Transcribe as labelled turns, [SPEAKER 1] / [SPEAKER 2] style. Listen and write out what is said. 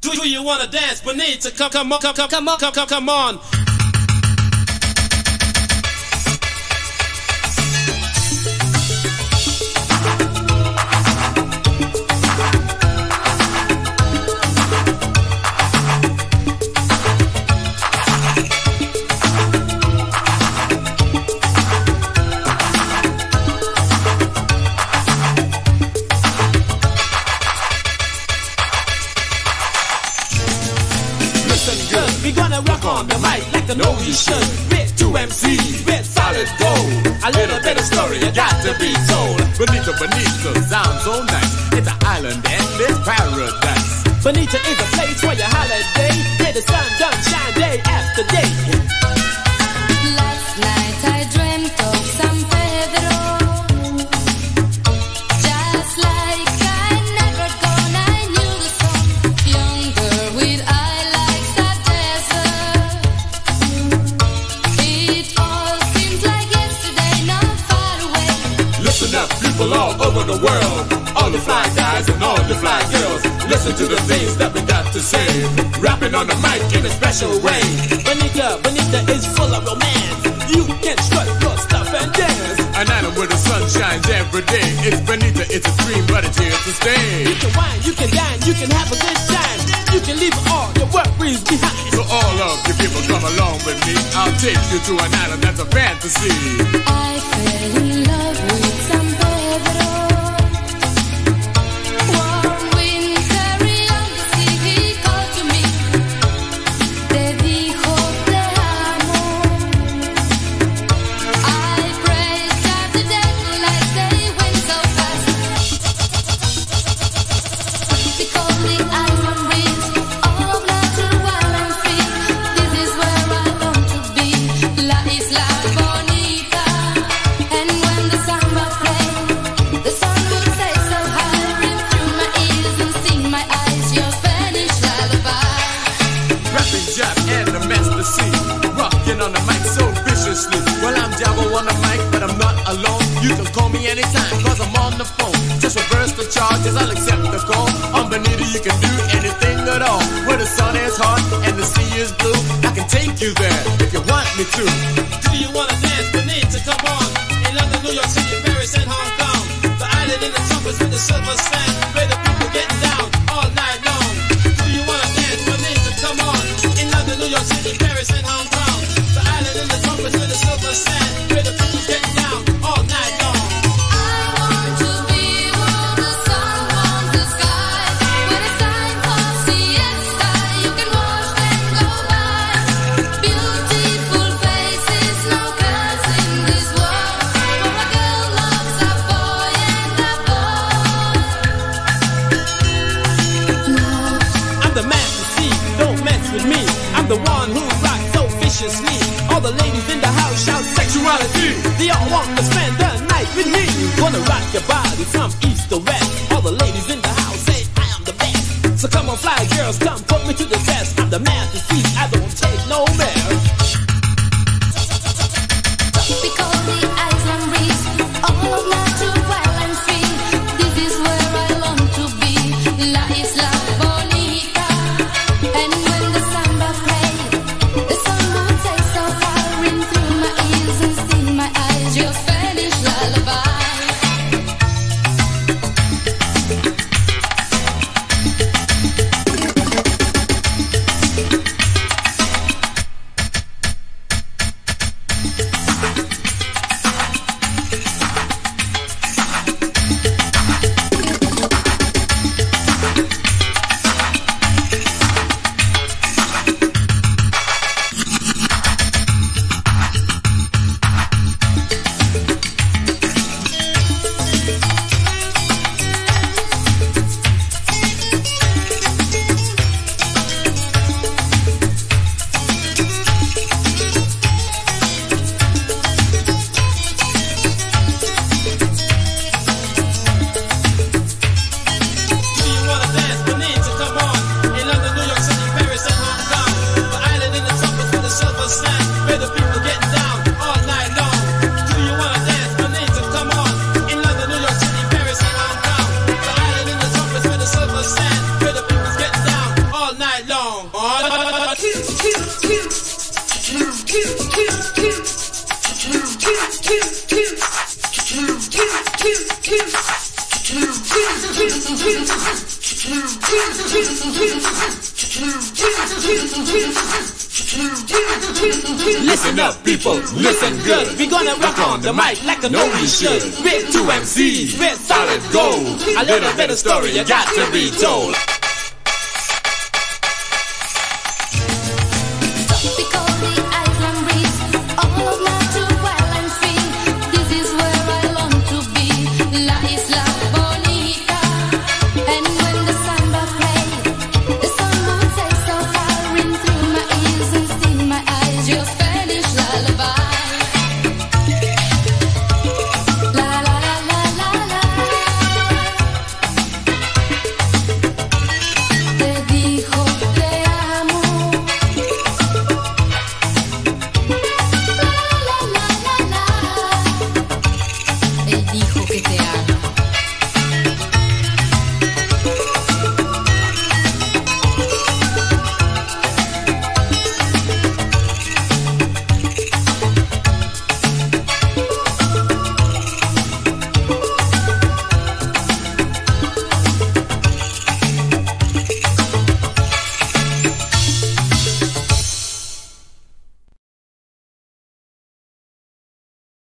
[SPEAKER 1] Do, you wanna dance? Bonita, come, come on, come, come, come on, come, come, come on. solution. Bit two MCs with solid gold.
[SPEAKER 2] A little bit of story you got to be told. Benito, Bonita sounds so nice. It's an island and it's paradise.
[SPEAKER 1] Benito is a place where you holiday. Where the sun don't shine day after day.
[SPEAKER 2] guys and all the fly girls. Listen to the things that we got to say. Rapping on the mic in a special way.
[SPEAKER 1] Bonita, Bonita is full of romance. You can strut your stuff and dance.
[SPEAKER 2] An island where the sun shines every day. It's Bonita. it's a dream, but it's here to stay. You
[SPEAKER 1] can wine, you can dine, you can have a good time. You can leave all your worries behind.
[SPEAKER 2] So all of you people come along with me. I'll take you to an island that's a fantasy. charges, I'll accept the call. On Bonita, you can do anything at all. Where the sun is hot and the sea is blue, I can take you there if you want me to.
[SPEAKER 1] Do you wanna dance, Bonita? Come on. In London, New York City, Paris, and Hong Kong. The island in the tropics with the silver sand. the one who's like so viciously. All the ladies in the house shout sexuality. They all want to spend the night with me. Wanna rock your body from east to west. All the ladies in the house say I am the best. So come on, fly girls, come put me to the test. I'm the masterpiece. I don't take no mess. Listen up, people, listen good. We gonna rock on the mic like a no we should. With two MCs, with solid gold.
[SPEAKER 2] A little bit of story you got to be told.